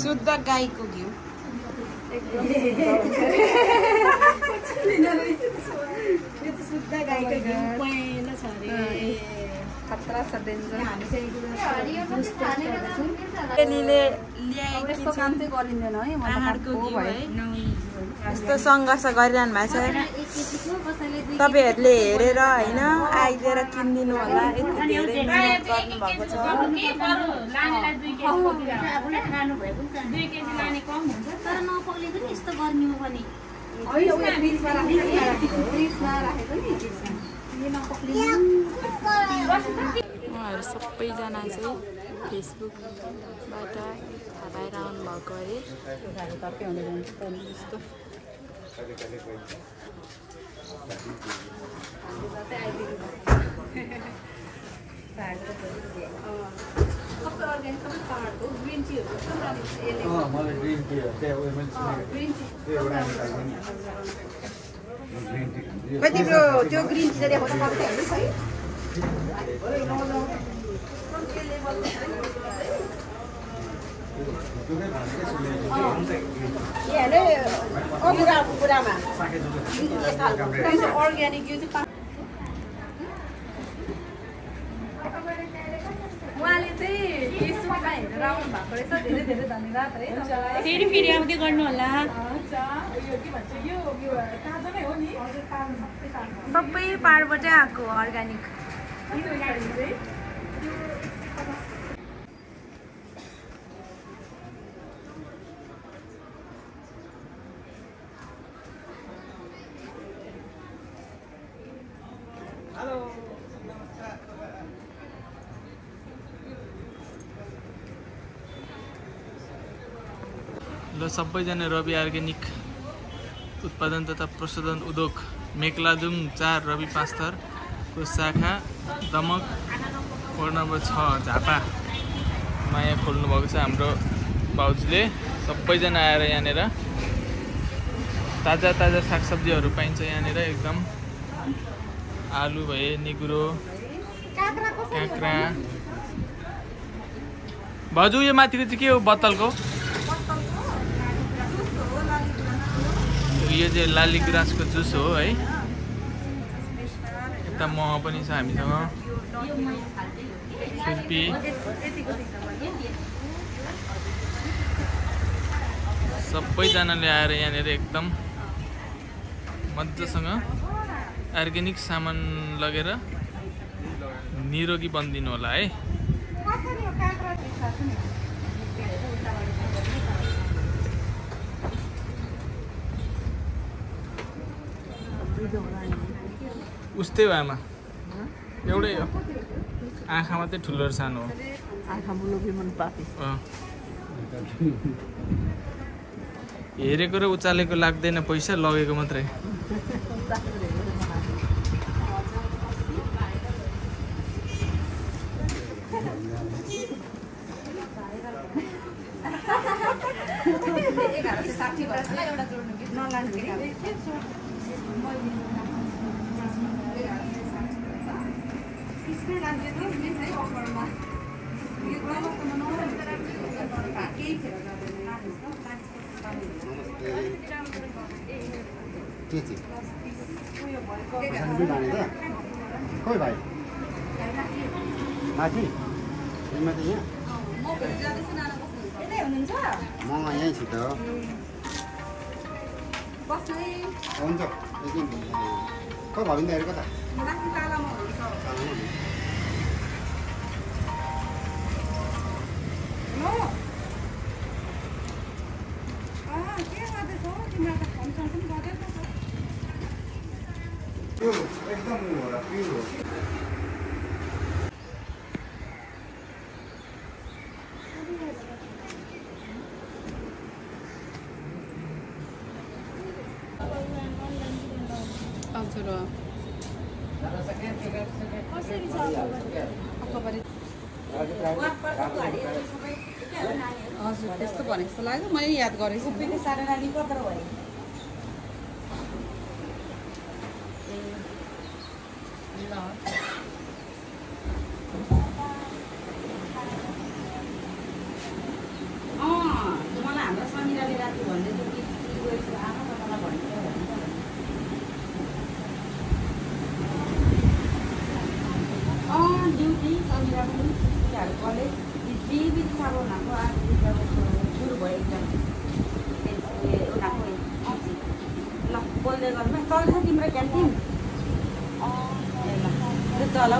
शुद्ध गाईको घिउ शुद्ध गाईको घिउ यस्तो सङ्घर्ष गरिरहनु भएको छ तपाईँहरूले हेरेर होइन आइदिएर किनिदिनु होला यति धेरै मिहिनेत गर्नुभएको छ तर नपग्लेको नि यस्तो गर्ने हो भने उहाँहरू सबैजना चाहिँ फेसबुकबाट थाहा पाएर आउनुभएको अरे पाहाडको ग्रिन ग्रिन टी खै तिम्रो त्यो ग्रिन टी चाहिँ देखाउँछ कविता हेर्नुहोस् है। ए हेर्नु चाहिँ अर्ग्यानिक यो चाहिँ उहाँले चाहिँ फेसबुकमा हेरेर आउनु भएको रहेछ धेरै धेरै धन्यवाद है फेरि फेरि आउँदै गर्नु होला। हुन्छ। यो के भन्छ यो यो ताजा नै हो नि? हजुर ताजा सबै पाहाडबाटै आएको अर्ग्यानिक। यो गाडी चाहिँ ल सबैजना रवि अर्ग्यानिक उत्पादन तथा प्रशोधन उद्योग मेकलाजुङ चार रवि पाँचथरको शाखा दमक वार्ड नम्बर छ झापा। माया खोल्नुभएको छ हाम्रो भाउजूले सबैजना आएर यहाँनिर ताजा ताजा सागसब्जीहरू पाइन्छ यहाँनिर एकदम। आलु भए निगुरो काँक्रा। भाउजू यो माथिको चाहिँ के हो? बत्तलको। यो चाहिँ लाली गुराँसको जुस हो है। यता मह पनि छ हामीसँग। छुर्पी। सबैजनाले आएर यहाँनिर एकदम मजासँग अर्ग्यानिक सामान लगेर निरोगी बनिदिनु होला है। उस्तै हो आमा एउटै हो। आँखा मात्रै ठुलो र सानो हो। हेरेको र उचालेको लाग्दैन पैसा लगेको मात्रै। साठी भएछ एउटा जोड्नु कि नलानु कि त्यसमै लान्छु नि है अफरमा यो भाइ माथि माथि यहाँ म यहीँ छु त बस्नु हुन्छ खै भविन्दाहरू कता माथि तालामा अँ के गर्दैछौ तिमीलाई त पनि गर्दै एकदम र हजुर त्यस्तो भनेको जस्तो लाग्यो। मैले याद गरेको छु। আর বলে জিবি খাব না গো, আর ঘুরবো একদম বললে গল তল থাকি আমরা ক্যান্টিন চলো।